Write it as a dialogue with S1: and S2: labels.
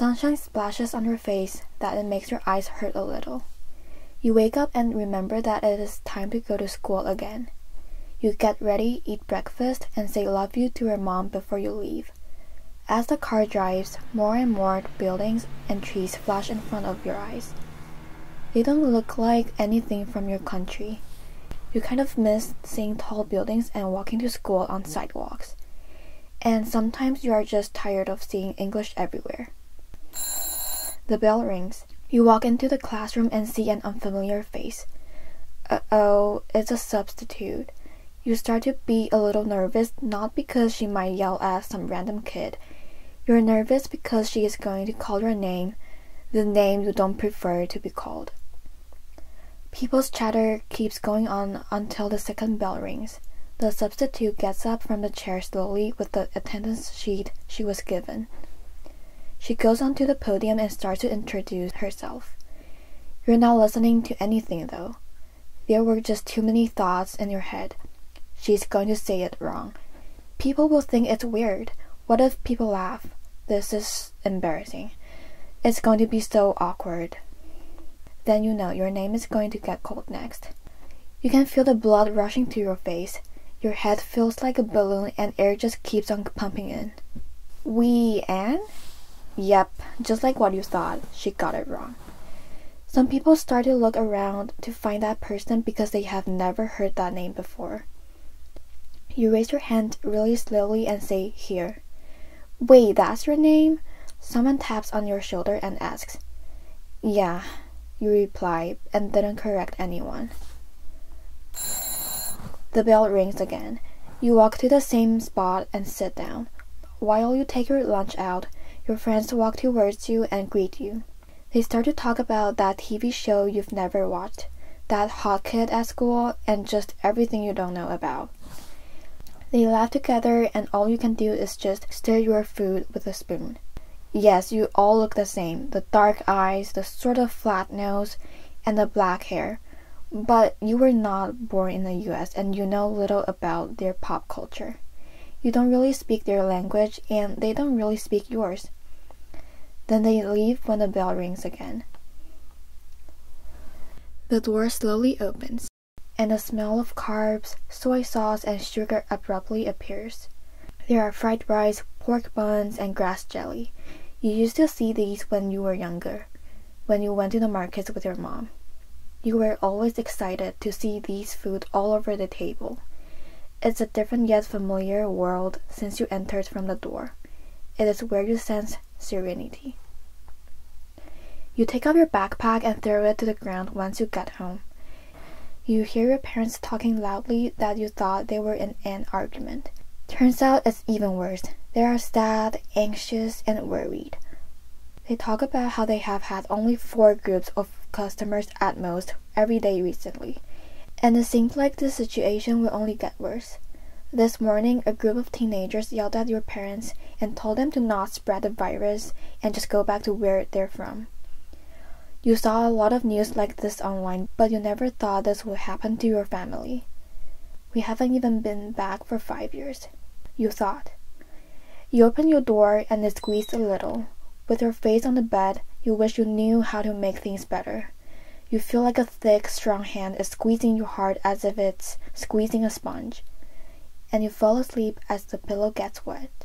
S1: Sunshine splashes on your face that it makes your eyes hurt a little. You wake up and remember that it is time to go to school again. You get ready, eat breakfast, and say love you to your mom before you leave. As the car drives, more and more buildings and trees flash in front of your eyes. They don't look like anything from your country. You kind of miss seeing tall buildings and walking to school on sidewalks. And sometimes you are just tired of seeing English everywhere. The bell rings. You walk into the classroom and see an unfamiliar face. Uh oh, it's a substitute. You start to be a little nervous, not because she might yell at some random kid. You're nervous because she is going to call your name, the name you don't prefer to be called. People's chatter keeps going on until the second bell rings. The substitute gets up from the chair slowly with the attendance sheet she was given. She goes onto the podium and starts to introduce herself. You're not listening to anything though. There were just too many thoughts in your head. She's going to say it wrong. People will think it's weird. What if people laugh? This is embarrassing. It's going to be so awkward. Then you know your name is going to get called next. You can feel the blood rushing to your face. Your head feels like a balloon and air just keeps on pumping in. Wee Anne? Yep, just like what you thought. She got it wrong. Some people start to look around to find that person because they have never heard that name before. You raise your hand really slowly and say, Here. Wait, that's your name? Someone taps on your shoulder and asks. Yeah, you reply and didn't correct anyone. The bell rings again. You walk to the same spot and sit down. While you take your lunch out, your friends walk towards you and greet you. They start to talk about that TV show you've never watched, that hot kid at school, and just everything you don't know about. They laugh together, and all you can do is just stir your food with a spoon. Yes, you all look the same the dark eyes, the sort of flat nose, and the black hair. But you were not born in the US and you know little about their pop culture. You don't really speak their language, and they don't really speak yours. Then they leave when the bell rings again. The door slowly opens, and the smell of carbs, soy sauce, and sugar abruptly appears. There are fried rice, pork buns, and grass jelly. You used to see these when you were younger, when you went to the markets with your mom. You were always excited to see these food all over the table. It's a different yet familiar world since you entered from the door. It is where you sense serenity. You take off your backpack and throw it to the ground once you get home. You hear your parents talking loudly that you thought they were in an argument. Turns out it's even worse. They are sad, anxious, and worried. They talk about how they have had only four groups of customers at most every day recently, and it seems like the situation will only get worse. This morning, a group of teenagers yelled at your parents and told them to not spread the virus and just go back to where they're from. You saw a lot of news like this online, but you never thought this would happen to your family. We haven't even been back for five years. You thought. You open your door and it squeezed a little. With your face on the bed, you wish you knew how to make things better. You feel like a thick, strong hand is squeezing your heart as if it's squeezing a sponge and you fall asleep as the pillow gets wet.